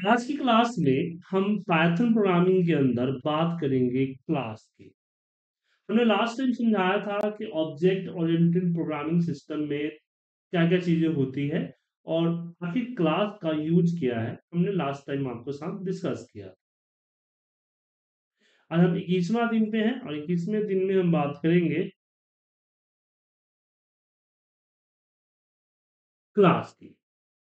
आज की क्लास में हम पाइथन प्रोग्रामिंग के अंदर बात करेंगे क्लास की। हमने लास्ट टाइम समझाया था कि ऑब्जेक्ट ओरिएंटेड प्रोग्रामिंग सिस्टम में क्या क्या चीज़ें होती है और आखिर क्लास का यूज़ किया है, हमने लास्ट टाइम आपको साथ डिस्कस किया। आज हम इक्कीसवा दिन पे हैं और इक्कीसवें दिन में हम बात करेंगे क्लास की।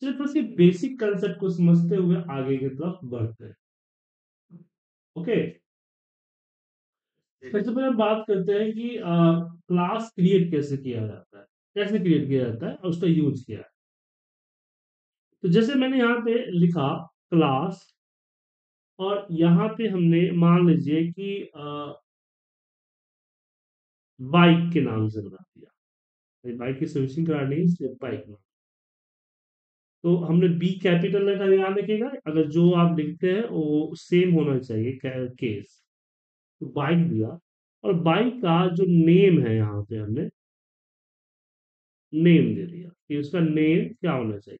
सिर्फ़ उसकी बेसिक कंसेप्ट को समझते हुए आगे की तरफ़ बढ़ते हैं। ओके सबसे पहले बात करते हैं कि क्लास क्रिएट कैसे किया जाता है? कैसे क्रिएट किया जाता है? और उसका यूज़ किया है? तो जैसे मैंने यहाँ पे लिखा क्लास और यहाँ पे हमने मान लीजिए कि बाइक के नाम से बना दिया। बाइक की सर्विसिंग करानी है इसलिए बाइक नाम। तो हमने बी कैपिटल का ध्यान रखिएगा अगर जो आप लिखते हैं, वो सेम होना चाहिए केस तो बाइक दिया। और बाइक का जो नेम है यहाँ पे हमने नेम दे दिया कि उसका नेम क्या होना चाहिए।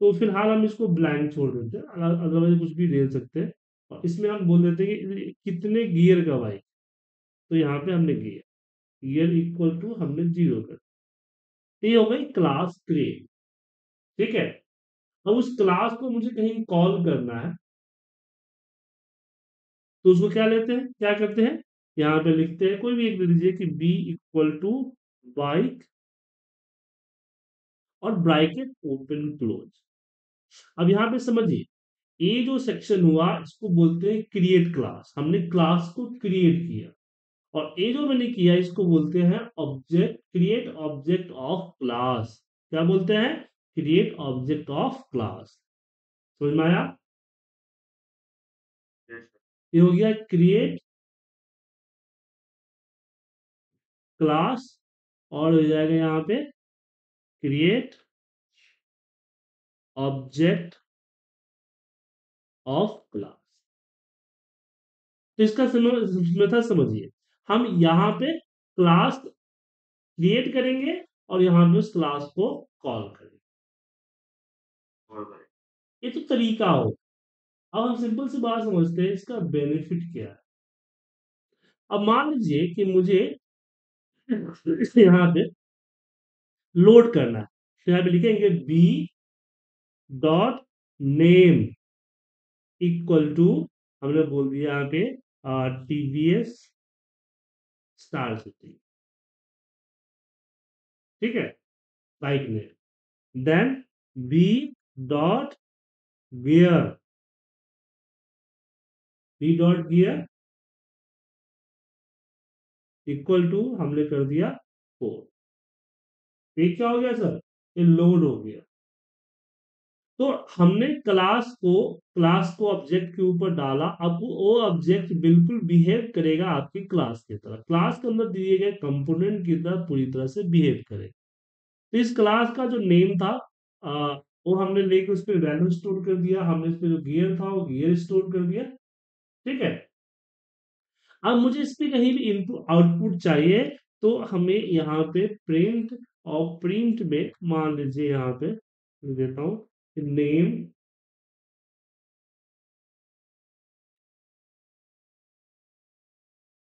तो फ़िलहाल हम इसको ब्लैंक छोड़ देते हैं। अदरवाइज़ कुछ भी दे सकते हैं। और इसमें हम बोल देते हैं कि कितने गियर का बाइक तो यहाँ पे हमने गियर गियर इक्वल टू हमने ज़ीरो कर ये हो गई क्लास क्रिएट ठीक है? अब उस क्लास को मुझे कहीं कॉल करना है। तो उसको क्या लेते हैं? क्या करते हैं? यहाँ पे लिखते हैं, कोई भी एक दे दीजिए कि बी इक्वल टू बाइक और ब्राइकेट ओपन क्लोज अब यहाँ पे समझिए, ये जो सेक्शन हुआ, इसको बोलते हैं क्रिएट क्लास हमने क्लास को क्रिएट किया। और ये जो मैंने किया, इसको बोलते हैं object create object of class क्या बोलते हैं? क्रिएट ऑब्जेक्ट ऑफ़ क्लास समझ में आया? ये हो गया क्रिएट क्लास और हो जाएगा यहाँ पे क्रिएट ऑब्जेक्ट ऑफ़ क्लास तो इसका मेथड समझिए। हम यहाँ पे क्लास क्रिएट करेंगे और यहाँ पे उस क्लास को कॉल करेंगे। ये तो तरीका हो। अब हम सिंपल सी बात समझते हैं, इसका बेनिफिट क्या है? अब मान लीजिए कि मुझे यहाँ पे लोड करना है। तो यहाँ पे लिखेंगे B dot name equal to हमने बोल दिया यहाँ पे टीवीएस स्टार सिटी ठीक है? Bike name then B dot gear B dot gear equal to हमने कर दिया फोर ये क्या हो गया सर ये लोड हो गया। तो हमने क्लास को क्लास को ऑब्जेक्ट के ऊपर डाला। अब वो ऑब्जेक्ट बिल्कुल बिहेव करेगा आपकी क्लास की तरह। क्लास के अंदर दिए गए कंपोनेंट की तरह पूरी तरह से बिहेव करेगा। तो इस क्लास का जो नेम था वो हमने लेके उस पर वैल्यू स्टोर कर दिया, हमने इस पर जो गियर था वो गियर स्टोर कर दिया, ठीक है? अब मुझे इस पर कहीं भी इनपुट आउटपुट चाहिए तो हमें यहाँ पे प्रिंट और प्रिंट में, मान लीजिए यहाँ पे देता हूँ नेम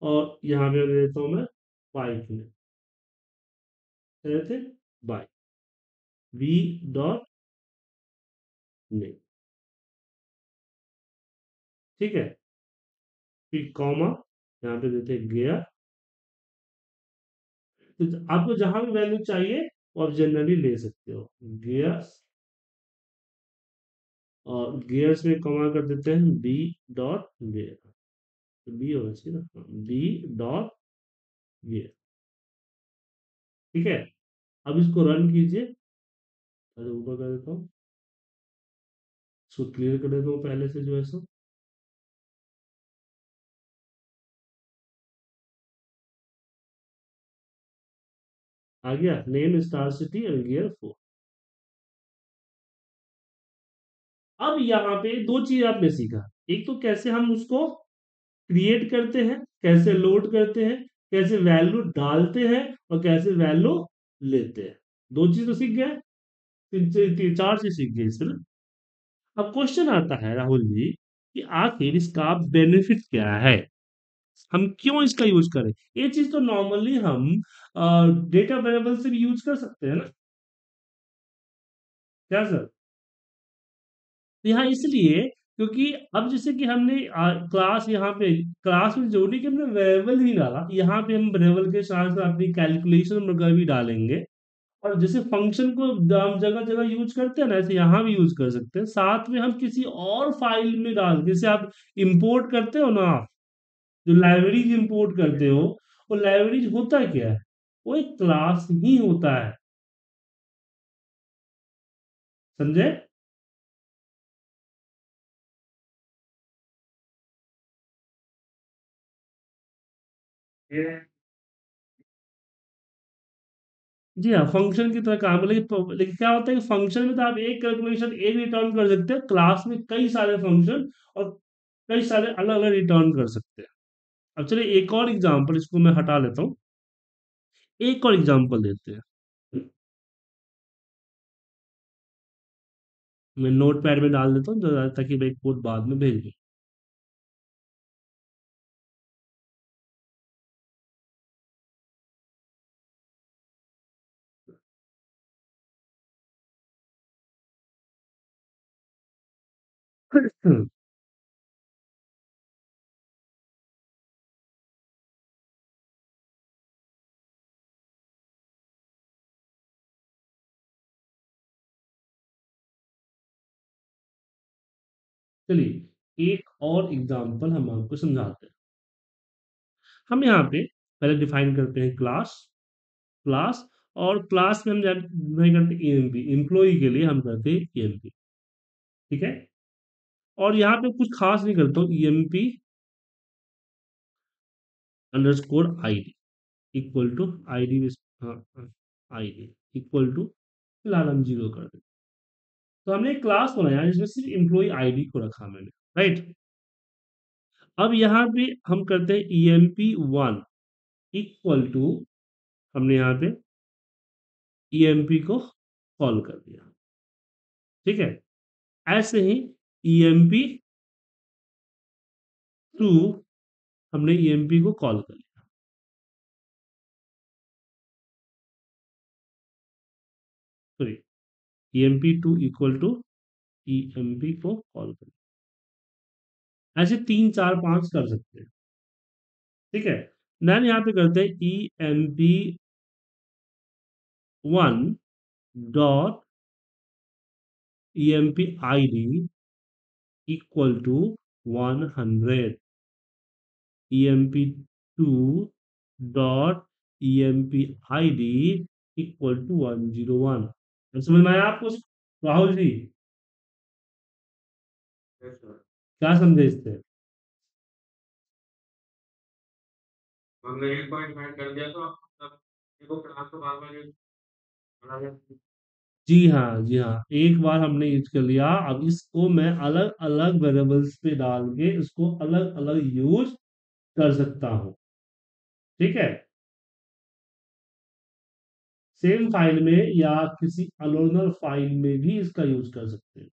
और यहाँ पे देता हूँ मैं बाइक में बाइक वी डॉट नहीं ठीक है। फिर कॉमा, यहाँ पे देते हैं गियर तो आपको जहाँ भी वैल्यू चाहिए, वो आप जनरली ले सकते हो। गियर्स और गियर्स में कॉमा कर देते हैं बी डॉट गियर तो बी होना चाहिए ना बी डॉट गियर ठीक है? अब इसको रन कीजिए। ऊपर कर देता हूँ। इसको क्लियर कर देता हूँ पहले से जो है सो। आ गया। Name star city and gear four अब यहाँ पे दो चीज़ आपने सीखा। एक तो कैसे हम उसको क्रिएट करते हैं, कैसे लोड करते हैं, कैसे वैल्यू डालते हैं और कैसे वैल्यू लेते हैं। दो चीज़ तो सीख गए चार चीज़ सीख गए इसमें अब क्वेश्चन आता है, राहुल जी, कि आखिर इसका बेनिफिट क्या है? हम क्यों इसका यूज़ करें? ये चीज़ तो नॉर्मली हम डेटा वेरिएबल से भी यूज़ कर सकते हैं ना। क्या सर? तो यहाँ इसलिए, क्योंकि अब जैसे कि हमने क्लास यहाँ पे क्लास में ज़रूरी कि हमने वेरिएबल ही डाला, यहाँ पे हम वेरिएबल के साथ साथ अपनी कैलकुलेशन वगैरह भी डालेंगे। और जैसे फ़ंक्शन को हम जगह जगह यूज़ करते हैं ना, ऐसे यहाँ भी यूज़ कर सकते हैं। साथ में हम किसी और फ़ाइल में डाल, जैसे आप इंपोर्ट करते हो ना, जो लाइब्रेरीज इंपोर्ट करते हो, वो लाइब्रेरीज होता क्या है? वो एक क्लास ही होता है। समझे? जी हाँ फ़ंक्शन की तरह काम लेकिन लेकिन क्या होता है कि फ़ंक्शन में तो आप एक कैलकुलेशन एक रिटर्न कर सकते हैं। क्लास में कई सारे फ़ंक्शन और कई सारे अलग अलग रिटर्न कर सकते हैं। अब चलिए एक और एग्जांपल इसको मैं हटा लेता हूँ। एक और एग्जांपल देते हैं। मैं नोट पैड में डाल देता हूँ ताकि मैं कोड बाद में भेज दूँ। चलिए, एक और एग्जांपल हम आपको समझाते हैं। हम यहाँ पे पहले डिफाइन करते हैं क्लास क्लास और क्लास में हम डिफाइन करते हैं एएमपी एम्प्लॉय के लिए हम करते हैं एएमपी ठीक है? और यहाँ पे कुछ खास नहीं करता हूँ M P underscore I D equal to I D I D equal to फ़िलहाल हम ज़ीरो कर देते तो हमने एक क्लास बनाया जिसमें सिर्फ़ एम्प्लॉय आईडी को रखा मैंने राइट अब यहाँ पे हम करते हैं E M P one equal to हमने यहाँ पे ई एम पी को कॉल कर दिया। ठीक है? ऐसे ही पी टू हमने पी को कॉल कर लिया। Sorry P two equal to P को कॉल कर लिया। ऐसे तीन, चार, पाँच कर सकते हैं। ठीक है? नैन यहाँ पे करते हैं E M P one dot E M P I D two dot E M P I D equal to one zero one समझ में आया आपको? राहुल जी। क्या समझे इससे हमने एक पॉइंट फाइंड कर दिया तो देखो क्लास को बार बार जी हाँ जी हाँ। एक बार हमने यूज़ कर लिया अब इसको मैं अलग अलग वेरिएबल्स पे डाल के इसको अलग अलग यूज़ कर सकता हूँ। ठीक है? सेम फ़ाइल में या किसी अलोनर फ़ाइल में भी इसका यूज़ कर सकते हैं।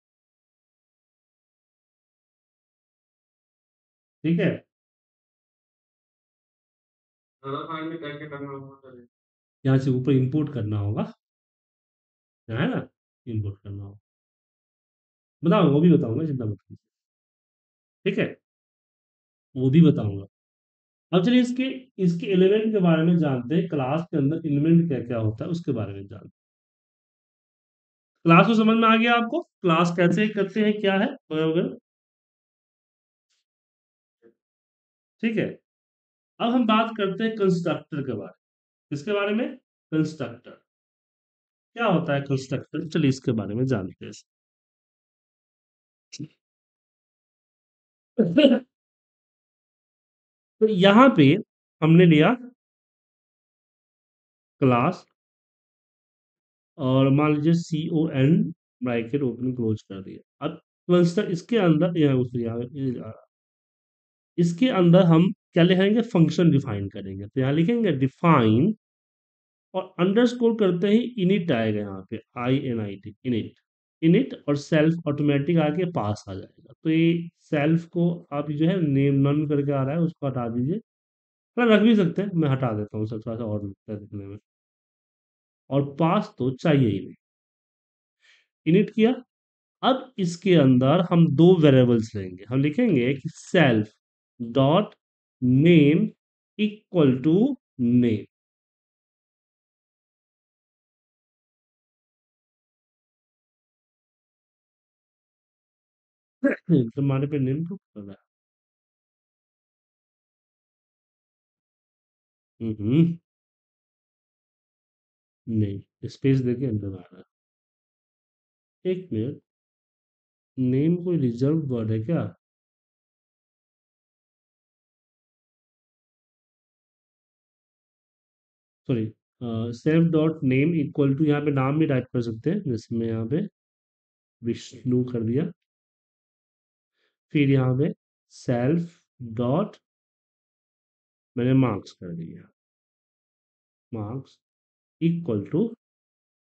ठीक है? यहाँ से ऊपर इंपोर्ट करना होगा। है ना? इंपोर्ट करना होगा बताऊँगा वो भी बताऊँगा, चिंता मत कीजिए ठीक है? वो भी बताऊँगा। अब चलिए इसके इसके एलिमेंट के बारे में जानते हैं। क्लास के अंदर एलिमेंट क्या क्या होता है, उसके बारे में जानते क्लास को समझ में आ गया आपको? क्लास कैसे करते हैं, क्या है? वगैरह ठीक है? अब हम बात करते हैं कंस्ट्रक्टर के बारे में। किसके बारे में? कंस्ट्रक्टर क्या होता है कंस्ट्रक्टर चलिए इसके बारे में जानते हैं। तो यहाँ पे हमने लिया क्लास और मान लीजिए C O N bracket open close कर दिया। अब कंस्ट्रक्ट इसके अंदर, यह इसके अंदर हम क्या लिखेंगे? फ़ंक्शन डिफाइन करेंगे। तो यहाँ लिखेंगे डिफाइन और अंडरस्कोर करते ही इनिट आएगा यहाँ पे I N I T init init और सेल्फ ऑटोमेटिक आके पास आ जाएगा। तो ये सेल्फ को आप जो है नेम नन करके आ रहा है, उसको हटा दीजिए। मतलब रख भी सकते हैं, मैं हटा देता हूँ थोड़ा सा और लगता है दिखने में। और पास तो चाहिए ही नहीं। इनिट किया। अब इसके अंदर हम दो वेरिएबल्स लेंगे। हम लिखेंगे कि self dot name equal to name तुम्हारे पे नेम प्रूफ कर रहा नहीं स्पेस देके अंदर आ रहा है एक मिनट नेम कोई रिज़र्व वर्ड है क्या sorry self dot name equal to यहाँ पे नाम भी टाइप कर सकते हैं जैसे मैं यहाँ पे विष्णु कर दिया फिर यहाँ पे सेल्फ डॉट मैंने मार्क्स कर दिया। Marks equal to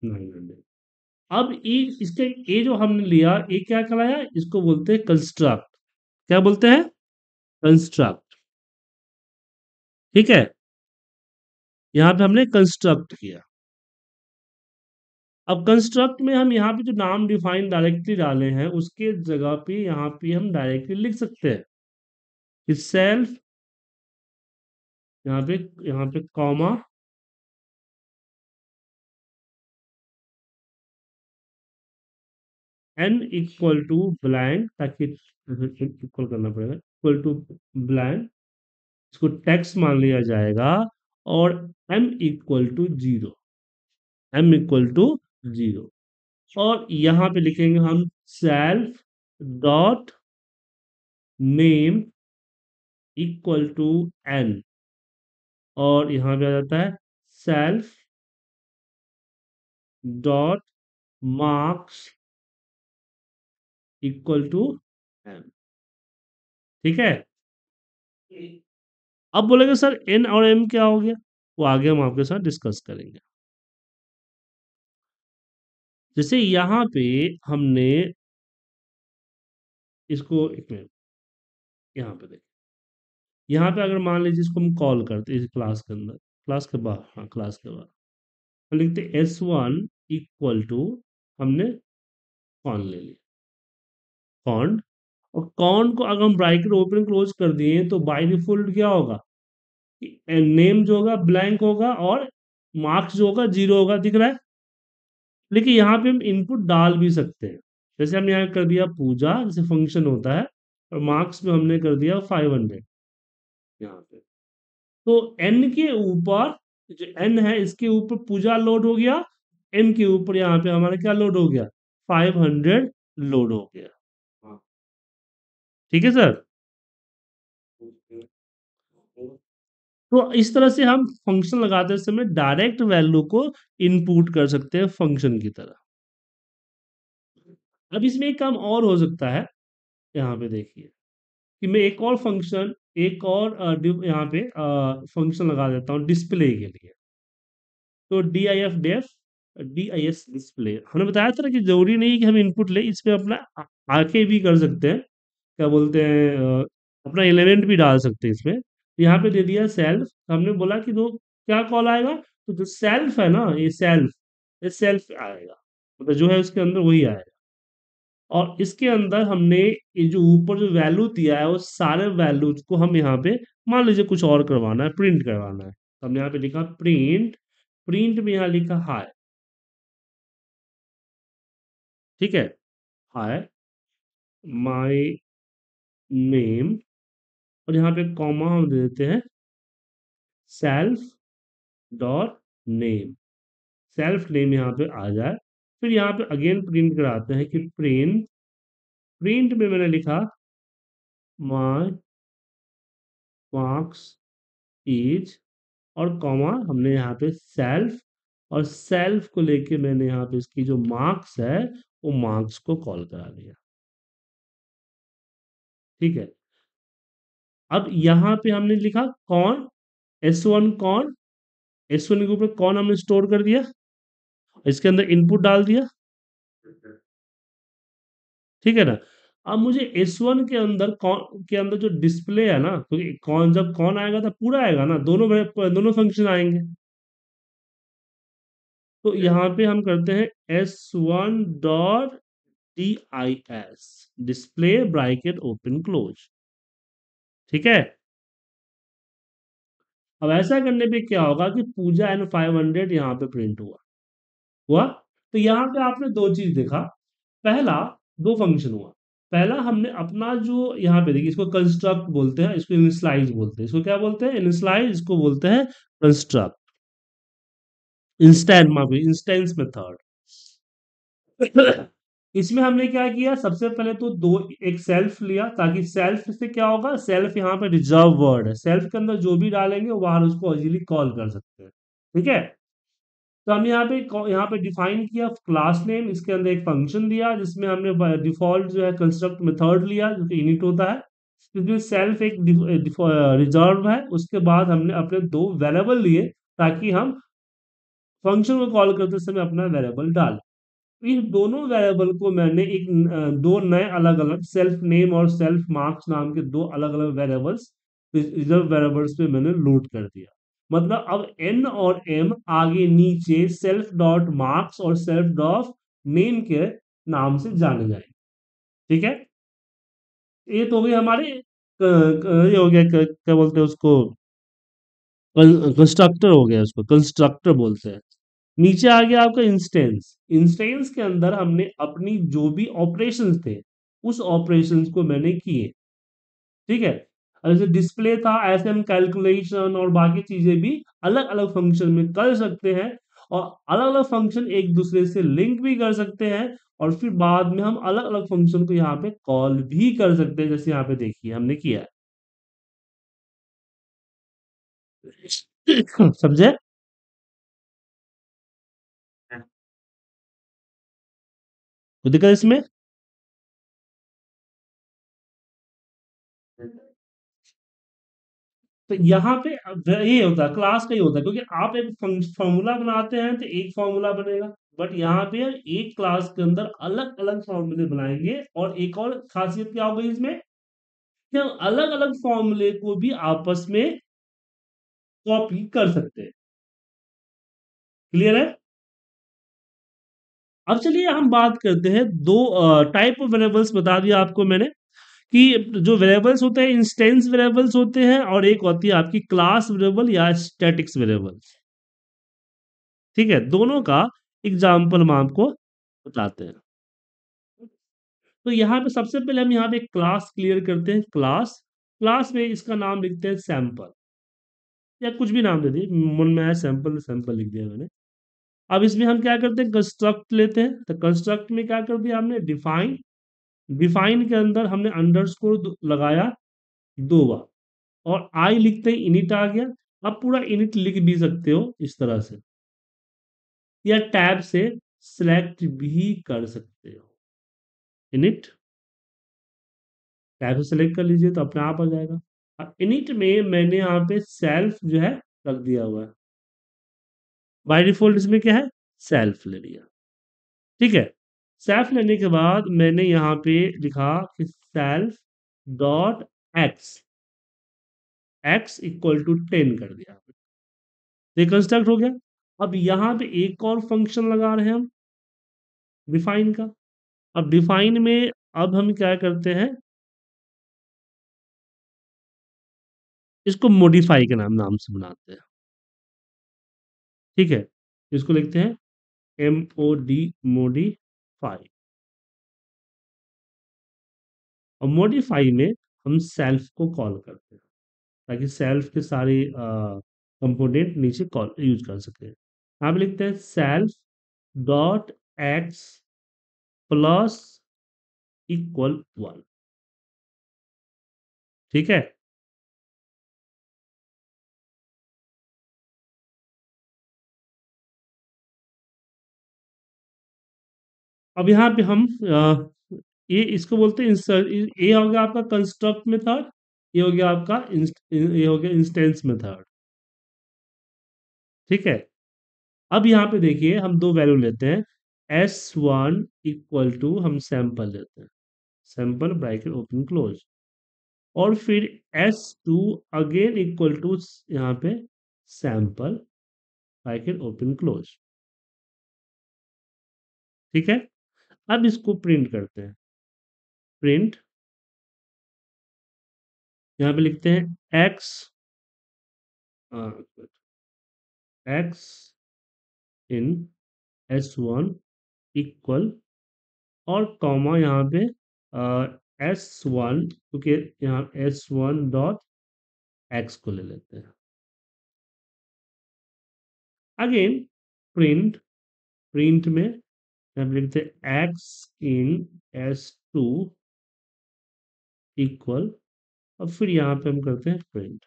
nine hundred अब ये इसके, ये जो हमने लिया, ये क्या कराया इसको बोलते हैं कंस्ट्रक्ट क्या बोलते हैं? कंस्ट्रक्ट ठीक है? यहाँ पे हमने कंस्ट्रक्ट किया। अब कंस्ट्रक्ट में हम यहाँ पे जो नाम डिफाइन डायरेक्टली डाले हैं, उसके जगह पे यहाँ पे हम डायरेक्टली लिख सकते हैं। सेल्फ यहाँ पे यहाँ पे comma N equal to blank ताकि इक्वल करना पड़ेगा इक्वल टू ब्लैंक इसको टेक्स्ट मान लिया जाएगा, और m equal to zero m equal to zero. और यहाँ पे लिखेंगे हम self dot name equal to n और यहाँ पे आ जाता है self dot marks equal to m ठीक है? अब बोलेंगे सर एन और एम क्या हो गया? वो आगे हम आपके साथ डिस्कस करेंगे। जैसे यहाँ पे हमने इसको एक मिनट, यहाँ पे देख। यहाँ पे अगर मान लीजिए इसको हम कॉल करते इस क्लास के अंदर, क्लास के बाद हाँ क्लास के बाद। हम लिखते एस वन इक्वल टू हमने कॉन ले लिया। कॉन और कॉन को अगर हम ब्राइकेट ओपन क्लोज कर दिए तो बाय डिफ़ॉल्ट क्या होगा? नेम जो होगा ब्लैंक होगा और मार्क्स जो होगा ज़ीरो होगा, दिख रहा है? लेकिन यहाँ पे हम इनपुट डाल भी सकते हैं। जैसे हमने यहाँ कर दिया पूजा, जैसे फ़ंक्शन होता है, और मार्क्स में हमने कर दिया फाइव हंड्रेड यहाँ पे। तो एन के ऊपर, जो एन है, इसके ऊपर पूजा लोड हो गया एम के ऊपर यहाँ पे हमारा क्या लोड हो गया? फाइव हंड्रेड लोड हो गया। हाँ। ठीक है सर तो इस तरह से हम फ़ंक्शन लगाते समय डायरेक्ट वैल्यू को इनपुट कर सकते हैं फ़ंक्शन की तरह। अब इसमें एक काम और हो सकता है, यहाँ पे देखिए, कि मैं एक और फ़ंक्शन एक और यहाँ पे फ़ंक्शन लगा देता हूँ डिस्प्ले के लिए। तो D I F D F D I S display हमने बताया था कि ज़रूरी नहीं कि हम इनपुट ले, इसमें अपना आके भी कर सकते हैं, क्या बोलते हैं अपना एलिमेंट भी डाल सकते हैं इसमें। यहाँ पे दे दिया सेल्फ हमने बोला कि दो, क्या कॉल आएगा? तो जो सेल्फ है ना, ये सेल्फ ये सेल्फ आएगा। मतलब जो है उसके अंदर वही आएगा। और इसके अंदर हमने ये जो ऊपर जो वैल्यू दिया है, वो सारे वैल्यूज़ को हम यहाँ पे, मान लीजिए कुछ और करवाना है प्रिंट करवाना है। तो हमने यहाँ पे लिखा प्रिंट प्रिंट में यहाँ लिखा हाय ठीक है? हाय माय नेम और यहाँ पे कॉमा हम दे देते हैं self dot name self name यहाँ पे आ जाए। फिर यहाँ पे अगेन प्रिंट कराते हैं कि प्रिंट प्रिंट में मैंने लिखा माय मार्क्स इज़ और कॉमा हमने यहाँ पे सेल्फ और सेल्फ को लेके मैंने यहाँ पे इसकी जो मार्क्स है, वो मार्क्स को कॉल करा दिया। ठीक है? अब यहाँ पे हमने लिखा कौन? एस वन कौन? एस वन के ऊपर कौन हमने स्टोर कर दिया? इसके अंदर इनपुट डाल दिया। ठीक है ना? अब मुझे एस वन के अंदर कौन, के अंदर जो डिस्प्ले है ना क्योंकि तो कौन, जब कौन आएगा तो पूरा आएगा ना? दोनों दोनों फ़ंक्शन आएँगे। तो यहाँ पे हम करते हैं S one dot D I S display bracket open close ठीक है? अब ऐसा करने पे क्या होगा कि पूजा एन फाइव हंड्रेड यहाँ पे प्रिंट हुआ। हुआ? तो यहाँ पे आपने दो चीज़ देखा। पहला, दो फ़ंक्शन हुआ। पहला हमने अपना जो यहाँ पे देखिए, इसको कंस्ट्रक्ट बोलते हैं, इसको इनिशलाइज बोलते हैं। इसको क्या बोलते हैं? इनिशलाइज इसको बोलते हैं कंस्ट्रक्ट इंस्टेंट माफ़ी इंस्टेंस मेथड इसमें हमने क्या किया? सबसे पहले तो दो, एक सेल्फ लिया, ताकि सेल्फ से क्या होगा? सेल्फ यहाँ पे रिज़र्व वर्ड है। सेल्फ के अंदर जो भी डालेंगे, वो बाहर उसको इजीली कॉल कर सकते हैं। ठीक है? तो हम यहाँ पे यहाँ पे डिफाइन किया क्लास नेम इसके अंदर एक फ़ंक्शन दिया, जिसमें हमने डिफ़ॉल्ट जो है कंस्ट्रक्ट मेथड लिया, जो कि इनिट होता है। इसमें सेल्फ एक रिज़र्व है। उसके बाद हमने अपने दो वेरेबल लिए, ताकि हम फ़ंक्शन को कॉल करते समय अपना वेरेबल डाल। इन दोनों वेरिएबल को मैंने एक दो नए अलग अलग सेल्फ नेम और सेल्फ मार्क्स नाम के दो अलग अलग वेरिएबल्स रिज़र्व वेरिएबल्स पे मैंने लोड कर दिया। मतलब अब एन और एम आगे नीचे सेल्फ डॉट मार्क्स और सेल्फ डॉट नेम के नाम से जाने जाएँगे। ठीक है? ये तो गई हमारे ये हो गया क्या बोलते हैं उसको? कंस्ट्रक्टर हो गया उसको कंस्ट्रक्टर बोलते हैं। नीचे आ गया आपका इंस्टेंस इंस्टेंस के अंदर हमने अपनी जो भी ऑपरेशंस थे, उस ऑपरेशंस को मैंने किए। ठीक है? जैसे डिस्प्ले था, ऐसे हम कैलकुलेशन और बाकी चीज़ें भी अलग अलग फ़ंक्शन में कर सकते हैं और अलग अलग फ़ंक्शन एक दूसरे से लिंक भी कर सकते हैं और फिर बाद में हम अलग अलग फ़ंक्शन को यहाँ पे कॉल भी कर सकते हैं, जैसे यहाँ पे देखिए, हमने किया। समझे? तो दिक्कत इसमें? तो यहाँ पे ये होता है क्लास का ही होता है, क्योंकि आप एक फॉर्मूला बनाते हैं तो एक फॉर्मूला बनेगा। बट यहाँ पे एक क्लास के अंदर अलग अलग फॉर्मूले बनाएँगे और एक और खासियत क्या होगी इसमें? कि हम अलग अलग फॉर्मूले को भी आपस में कॉपी कर सकते हैं। क्लियर है? अब चलिए हम बात करते हैं दो टाइप ऑफ़ वेरेबल्स बता दिया आपको मैंने, कि जो वेरेबल्स होते हैं इंस्टेंस वेरेबल्स होते हैं, और एक होती है आपकी क्लास वेरेबल या स्टैटिक्स वेरिएबल ठीक है, दोनों का एग्ज़ाम्पल हम आपको बताते हैं। तो यहाँ पे सबसे पहले हम यहाँ पे क्लास क्लियर करते हैं क्लास क्लास में इसका नाम लिखते हैं सैंपल या कुछ भी नाम दे दिए, मन में आया सैंपल सैंपल लिख दिया मैंने। अब इसमें हम क्या करते हैं? कंस्ट्रक्ट लेते हैं। तो कंस्ट्रक्ट में क्या कर दिया हमने? डिफाइन डिफाइन के अंदर हमने अंडरस्कोर लगाया दो बार। और आई लिखते ही इनिट आ गया। अब पूरा इनिट लिख भी सकते हो इस तरह से। या टैब से सिलेक्ट भी कर सकते हो। इनिट टैब से सिलेक्ट कर लीजिए तो अपने आप आ जाएगा। इनिट में मैंने यहाँ पे सेल्फ जो है रख दिया हुआ है। बाय डिफ़ॉल्ट इसमें क्या है? सेल्फ ले लिया। ठीक है? सेल्फ लेने के बाद मैंने यहाँ पे लिखा कि self dot X X equal to ten कर दिया। ये कंस्ट्रक्ट हो गया। अब यहाँ पे एक और फ़ंक्शन लगा रहे हैं हम। डिफाइन का। अब डिफाइन में अब हम क्या करते हैं? इसको मॉडिफाई के नाम नाम से बनाते हैं। ठीक है? इसको लिखते हैं एम ओ डी मोडिफाई और मोडिफाई में हम सेल्फ को कॉल करते हैं, ताकि सेल्फ के सारे कंपोनेंट नीचे कॉल यूज़ कर सके। यहाँ पे लिखते हैं self dot X plus equal one ठीक है? अब यहाँ पे हम ये इसको बोलते हैं ये हो गया आपका कंस्ट्रक्ट मेथड ये हो गया आपका ये हो गया इंस्टेंस मेथड ठीक है? अब यहाँ पे देखिए, हम दो वैल्यू लेते हैं। एस वन इक्वल टू हम सैंपल लेते हैं। सैंपल ब्रैकेट ओपन क्लोज और फिर S two again equal to यहाँ पे सैंपल ब्रैकेट ओपन क्लोज ठीक है? अब इसको प्रिंट करते हैं। प्रिंट यहाँ पे लिखते हैं X X in S one equal और कॉमा यहाँ पे एस वन क्योंकि यहाँ एस वन डॉट एक्स को ले लेते हैं। अगेन प्रिंट प्रिंट में पे लिखते हैं? X in S two equal और फिर यहाँ पे हम करते हैं प्रिंट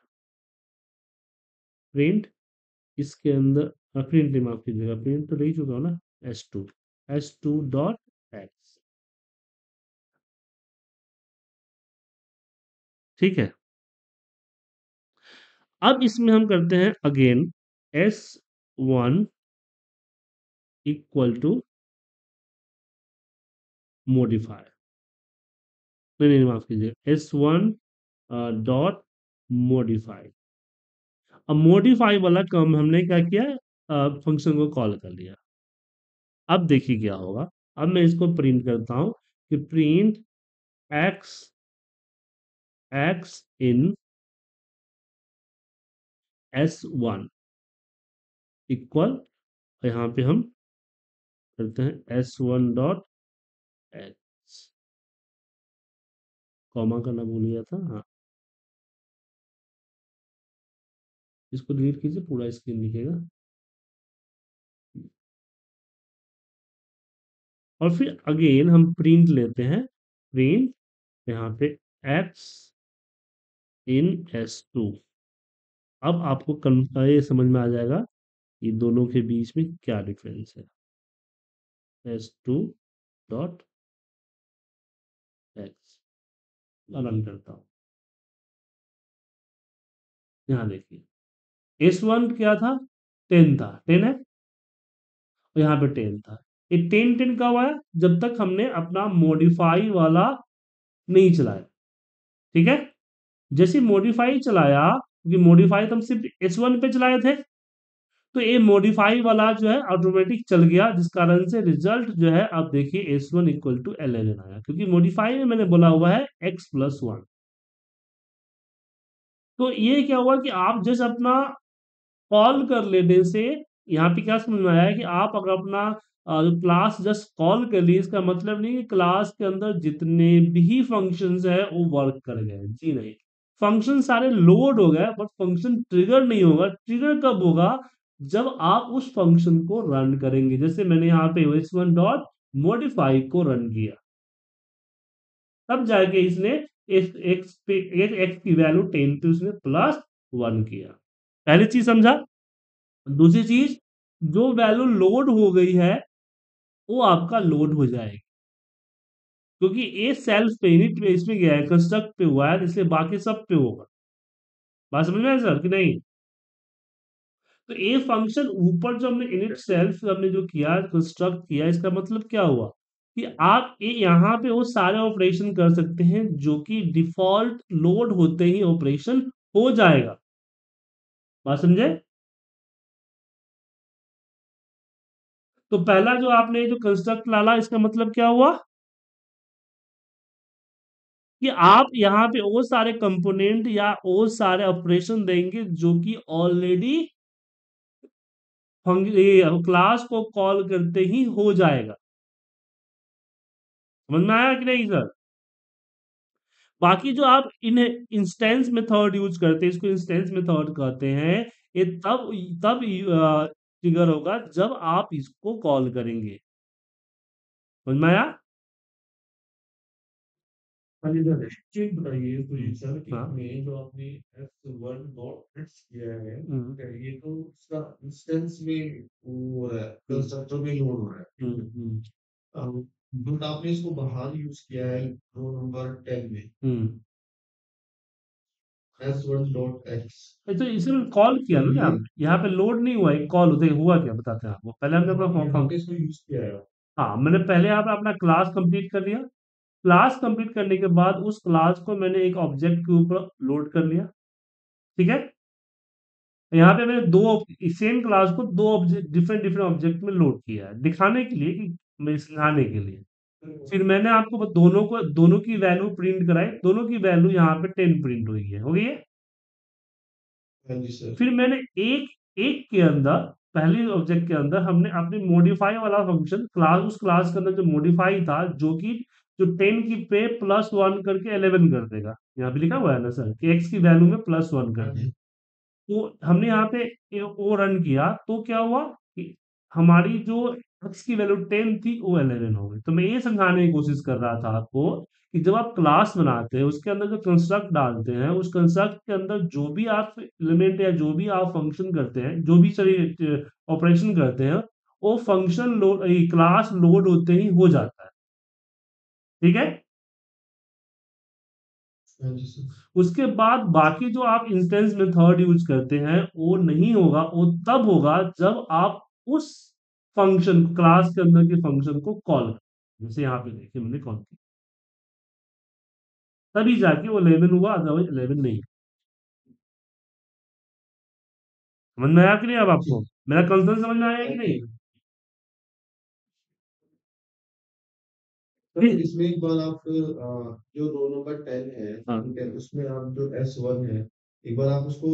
प्रिंट इसके अंदर प्रिंट नहीं माफ़ कीजिएगा प्रिंट तो नहीं चुका हो ना? S two S two dot X ठीक है? अब इसमें हम करते हैं again S one equal to modifier नहीं नहीं माफ़ कीजिए एस वन डॉट मोडिफाई अब मोडिफाई वाला कम हमने क्या किया? फ़ंक्शन को कॉल कर लिया अब देखिए क्या होगा। अब मैं इसको प्रिंट करता हूँ कि print X X in S one equal यहाँ पे हम करते हैं S one dot X comma करना भूल गया था हाँ। इसको डिलीट कीजिए, पूरा स्क्रीन दिखेगा। और फिर अगेन हम प्रिंट लेते हैं। प्रिंट यहाँ पे एक्स इन एस टू अब आपको ये समझ में आ जाएगा ये दोनों के बीच में क्या डिफरेंस है। एस टू डॉट रन करता हूँ। यहाँ देखिए एस वन क्या था? टेन था। टेन है? और यहाँ पे टेन था। ये टेन टेन कब आया? जब तक हमने अपना मॉडिफाई वाला नहीं चलाया। ठीक है? जैसे मॉडिफाई चलाया, क्योंकि मॉडिफाई तो हम सिर्फ़ एस वन पे चलाए थे तो ये मॉडिफाई वाला जो है ऑटोमेटिक चल गया, जिस कारण से रिज़ल्ट जो है, आप देखिए S one equal to eleven आया। क्योंकि मॉडिफाई में मैंने बोला हुआ है एक्स प्लस वन तो ये क्या हुआ कि आप जैसे अपना कॉल कर लेने से, यहाँ पे क्या समझ में आया है कि आप अगर अपना क्लास जस्ट कॉल कर ली, इसका मतलब नहीं कि क्लास के अंदर जितने भी फ़ंक्शंस है, वो वर्क कर गए जी नहीं। फ़ंक्शन सारे लोड हो गए बट फ़ंक्शन ट्रिगर नहीं होगा। ट्रिगर कब होगा? जब आप उस फ़ंक्शन को रन करेंगे, जैसे मैंने यहाँ पे एस वन डॉट मोडिफाई को रन किया, तब जाके इसने एक्स एक्स पे एक्स की वैल्यू टेन पे उसने प्लस वन किया। पहली चीज़ समझा? दूसरी चीज़, जो वैल्यू लोड हो गई है, वो आपका लोड हो जाएगी। क्योंकि ए सेल्फ पे यूनिट पे इसमें गया है? कंस्ट्रक्ट पे हुआ है, इसलिए बाकी सब पे होगा। बात समझ में सर कि नहीं? तो ए फ़ंक्शन ऊपर जो हमने इनिट सेल्फ हमने जो किया कंस्ट्रक्ट किया, इसका मतलब क्या हुआ? कि आप ये यहाँ पे वो सारे ऑपरेशन कर सकते हैं, जो कि डिफ़ॉल्ट लोड होते ही ऑपरेशन हो जाएगा। बात समझे? तो पहला जो आपने जो कंस्ट्रक्ट डाला इसका मतलब क्या हुआ? कि आप यहाँ पे वो सारे कंपोनेंट या वो सारे ऑपरेशन देंगे, जो कि ऑलरेडी क्लास को कॉल करते ही हो जाएगा। समझ में आया कि नहीं सर बाकी जो आप इन इंस्टेंस मेथड यूज़ करते हैं, इसको इंस्टेंस मेथड कहते हैं, ये तब तब ट्रिगर होगा जब आप इसको कॉल करेंगे। समझ में आया? हाँ जी सर चेक बताइए तो ये सर कि में जो आपने एफ़ वन डॉट एक्स किया है ये तो उसका इंस्टेंस में वो हो रहा है कंस्ट्रक्टर में लोड हो रहा है? बट आपने इसको बाहर यूज़ किया है रो नंबर टेन में। एस वन डॉट एक्स तो इसमें कॉल किया ना आपने यहाँ पे लोड नहीं हुआ एक कॉल होते हुआ क्या बताते हैं आपको पहले हमने अपना इसको यूज़ किया है। हाँ मैंने पहले आप अपना क्लास कंप्लीट कर लिया। क्लास कंप्लीट करने के बाद उस क्लास को मैंने एक ऑब्जेक्ट के ऊपर लोड कर लिया। ठीक है? यहाँ पे मैंने दो सेम क्लास को दो ऑब्जेक्ट डिफरेंट डिफरेंट ऑब्जेक्ट में लोड किया है दिखाने के लिए कि मैं सिखाने के लिए। फिर मैंने आपको दोनों को दोनों की वैल्यू प्रिंट कराई दोनों की वैल्यू यहाँ पे टेन प्रिंट हुई है हो गई है? हाँ फिर मैंने एक एक के अंदर पहले ऑब्जेक्ट के अंदर हमने अपने मॉडिफाई वाला फ़ंक्शन क्लास उस क्लास के अंदर जो मॉडिफाई था जो कि जो टेन की पे प्लस वन करके इलेवन कर देगा। यहाँ पे लिखा हुआ है ना सर कि एक्स की वैल्यू में प्लस वन कर देगा। तो हमने यहाँ पे वो रन किया तो क्या हुआ कि हमारी जो एक्स की वैल्यू टेन थी वो इलेवन हो गई। तो मैं ये समझाने की कोशिश कर रहा था आपको कि जब आप क्लास बनाते हैं उसके अंदर जो कंस्ट्रक्ट डालते हैं उस कंस्ट्रक्ट के अंदर जो भी आप एलिमेंट या जो भी आप फ़ंक्शन करते हैं जो भी सॉरी ऑपरेशन करते हैं वो फ़ंक्शन लोड क्लास लोड होते ही हो जाता है। ठीक है? हाँ उसके बाद बाकी जो आप इंस्टेंस मेथड यूज़ करते हैं वो नहीं होगा वो तब होगा जब आप उस फ़ंक्शन क्लास के अंदर के फ़ंक्शन को कॉल जैसे यहाँ पे देखिए मैंने कॉल किया। तभी जाके वो इलेवन हुआ अदरवाइज़ इलेवन नहीं। समझ में आया कि नहीं अब आपको? मेरा कंसर्न समझ में आया कि नहीं? इसमें एक बार आप जो रो नंबर टेन है हाँ। ठीक है उसमें आप जो एस वन है एक बार आप उसको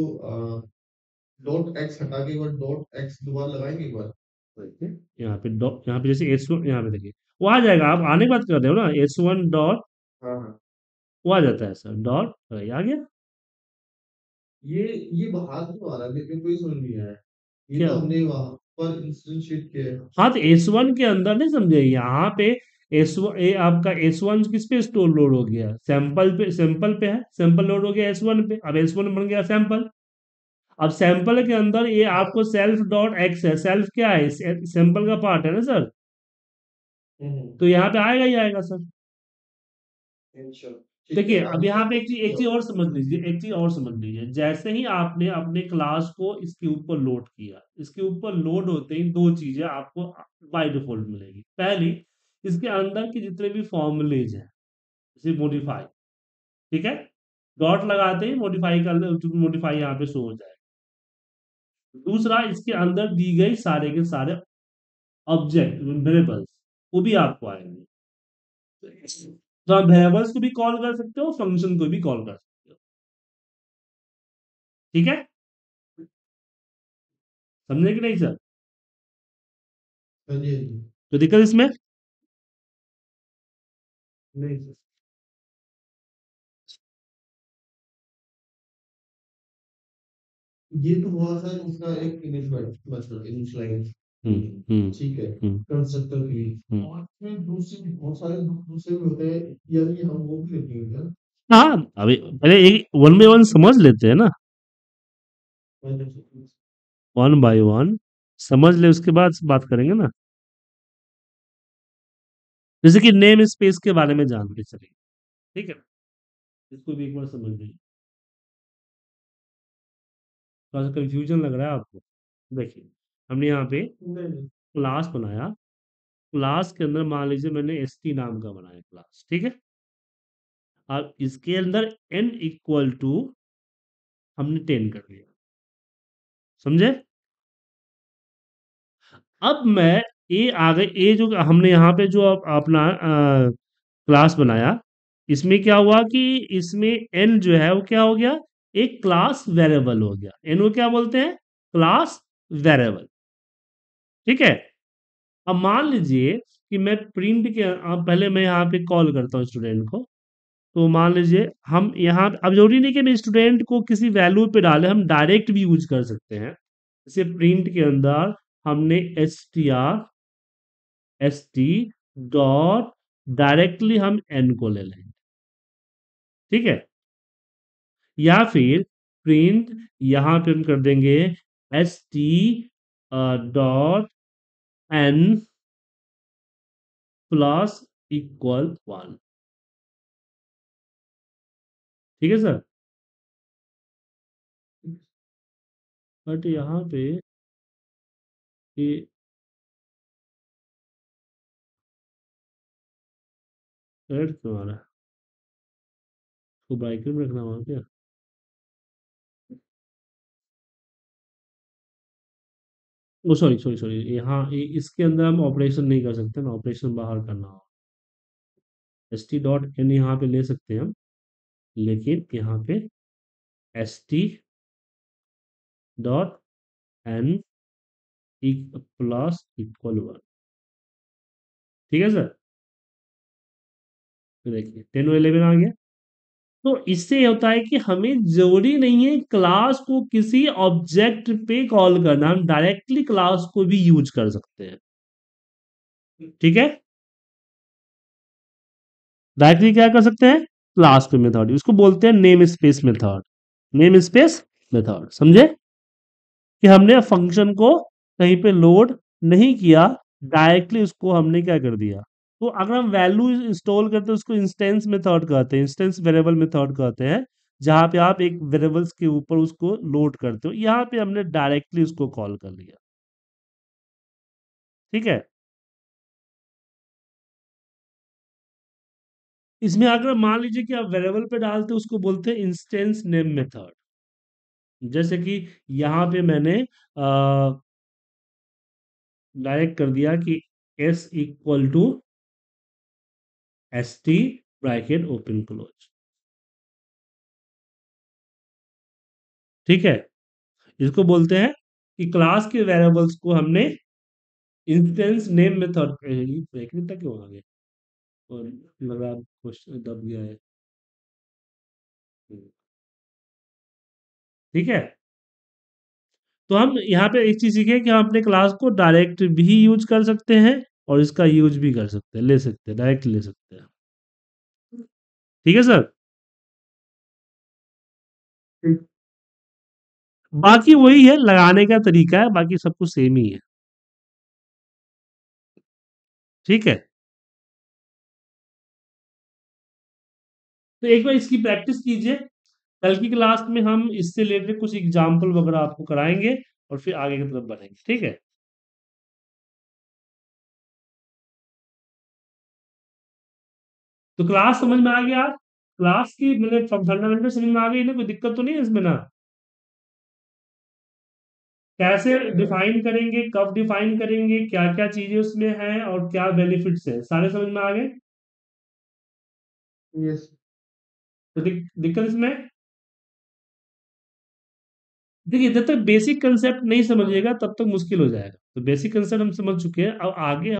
डॉट एक्स हटा के एक बार डॉट एक्स दोबारा लगाएँगे एक बार? यहाँ पे डॉट यहाँ पे जैसे एस वन यहाँ पे देखिए वो आ जाएगा आप आने की बात कर रहे हो ना एस वन डॉट हाँ हाँ। वो आ जाता है सर डॉट आ गया। ये ये बाहर क्यों आ रहा है? को कोई समझ नहीं आया। ये? तो हमने वहाँ पर इंस्टेंशिएट किया हाँ तो एस वन के अंदर नहीं समझे यहाँ पे एस ए आपका एस वन किस पे स्टोर लोड हो गया? सैंपल पे सैंपल पे है? सैंपल लोड हो गया एस वन पे? अब एस वन बन गया सैंपल अब सैंपल के अंदर ये आपको सेल्फ डॉट एक्स है। सेल्फ क्या है? सैंपल का पार्ट है ना सर हम्म, तो यहाँ पे आएगा ही आएगा सर देखिए अब यहाँ पे एक चीज़ एक चीज़ और समझ लीजिए एक चीज़ और समझ लीजिए। जैसे ही आपने अपने क्लास को इसके ऊपर लोड किया इसके ऊपर लोड होते ही दो चीज़ें आपको बाय डिफ़ॉल्ट मिलेगी। पहली इसके अंदर के जितने भी फॉर्मूलेज हैं जैसे मॉडिफाई ठीक है? डॉट लगाते ही मॉडिफाई का मॉडिफाई यहाँ पे शो हो जाएगा। दूसरा इसके अंदर दी गई सारे के सारे ऑब्जेक्ट वेरिएबल्स वो भी आपको आएँगे। तो आप वेरिएबल्स को भी कॉल कर सकते हो फ़ंक्शन को भी कॉल कर सकते हो। ठीक है? समझे कि नहीं सर हाँ हाँ तो दिक्कत इसमें? नहीं सर ये तो बहुत सारा उसका एक मतलब इनिशियलाइज हम्म हम्म ठीक है हम्म। कंस्ट्रक्टर की हम्म। और इसमें दूसरे बहुत सारे दूसरे भी होते हैं यानी हम वो भी लेते हैं क्या हाँ अभी पहले एक वन बाय वन समझ लेते हैं ना। वन बाय वन समझ ले उसके बाद बात करेंगे ना। जैसे कि नेम स्पेस के बारे में जान के चलिए ठीक है? इसको भी एक बार समझ लीजिए। थोड़ा सा कंफ्यूजन लग रहा है आपको? देखिए हमने यहाँ पे क्लास बनाया। क्लास के अंदर मान लीजिए मैंने एस टी नाम का बनाया क्लास ठीक है? अब इसके अंदर एन इक्वल टू हमने टेन कर दिया समझे? अब मैं ए आ गए ए जो हमने यहाँ पे जो अप- अपना क्लास बनाया, इसमें क्या हुआ कि इसमें एन जो है वो क्या हो गया? एक क्लास वेरिएबल हो गया। एन को क्या बोलते हैं? क्लास वेरिएबल ठीक है? अब मान लीजिए कि मैं प्रिंट के पहले मैं यहाँ पे कॉल करता हूँ स्टूडेंट को। तो मान लीजिए हम यहाँ, अब ज़रूरी नहीं कि मैं स्टूडेंट को किसी वैल्यू पे डाले, हम डायरेक्ट भी यूज़ कर सकते हैं। जैसे प्रिंट के अंदर हमने S T R S T dot directly हम एन को ले लेंगे। ठीक है? या फिर प्रिंट यहाँ पे हम कर देंगे S T dot N plus equal one ठीक है सर? बट यहाँ पे रेड क्यों आ रहा है? तो ब्राइटनेस में रखना होगा क्या? ओ, सॉरी सॉरी सॉरी, यहाँ इसके अंदर हम ऑपरेशन नहीं कर सकते ना, ऑपरेशन बाहर करना होगा। एस टी डॉट एन यहाँ पे ले सकते हैं हम, लेकिन यहाँ पे S T dot N plus equal one ठीक है सर देखिए टेन और इलेवन आ गया। तो इससे होता है कि हमें ज़रूरी नहीं है क्लास को किसी ऑब्जेक्ट पे कॉल करना, हम डायरेक्टली क्लास को भी यूज़ कर सकते हैं। ठीक है? डायरेक्टली क्या कर सकते हैं? क्लास पे मेथड उसको बोलते हैं name space method name space method समझे? कि हमने फ़ंक्शन को कहीं पे लोड नहीं किया डायरेक्टली उसको हमने क्या कर दिया? तो अगर हम वैल्यू इंस्टॉल करते हैं, उसको इंस्टेंस मेथड कहते हैं इंस्टेंस वेरिएबल मेथड कहते हैं, जहाँ पे आप एक वेरिएबल्स के ऊपर उसको लोड करते हो, यहाँ पे हमने डायरेक्टली उसको कॉल कर लिया। ठीक है? इसमें अगर मान लीजिए कि आप वेरिएबल पे डालते हो, उसको बोलते हैं इंस्टेंस नेम मेथड जैसे कि यहाँ पे मैंने डायरेक्ट कर दिया कि S equal to T bracket open close ठीक है? इसको बोलते हैं कि क्लास के वेरिएबल्स को हमने इंस्टेंस नेम मेथड ब्रैकेट तक क्यों आ गया और लग रहा क्वेश्चन दब गया है। ठीक है? तो हम यहाँ पे एक चीज़ सीखे कि हम अपने क्लास को डायरेक्ट भी यूज़ कर सकते हैं और इसका यूज़ भी कर सकते हैं, ले सकते हैं डायरेक्ट ले सकते हैं। ठीक है सर बाकी वही है, लगाने का तरीका है, बाकी सब कुछ सेम ही है। ठीक है? तो एक बार इसकी प्रैक्टिस कीजिए। कल की क्लास में हम इससे रिलेटेड कुछ एग्ज़ाम्पल वगैरह आपको कराएँगे और फिर आगे की तरफ़ बढ़ेंगे। ठीक है? तो क्लास समझ में आ गया? क्लास की मतलब फंडामेंटल समझ में आ गई ना? कोई दिक्कत तो नहीं है इसमें ना? कैसे डिफाइन करेंगे? कब डिफाइन करेंगे? क्या क्या चीज़ें उसमें हैं और क्या बेनिफिट्स हैं? सारे समझ में आ गए? यस तो दिक, दिक्कत इसमें? देखिए जब तक बेसिक कंसेप्ट नहीं समझिएगा तब तक मुश्किल हो जाएगा। तो बेसिक कंसेप्ट हम समझ चुके हैं। अब आगे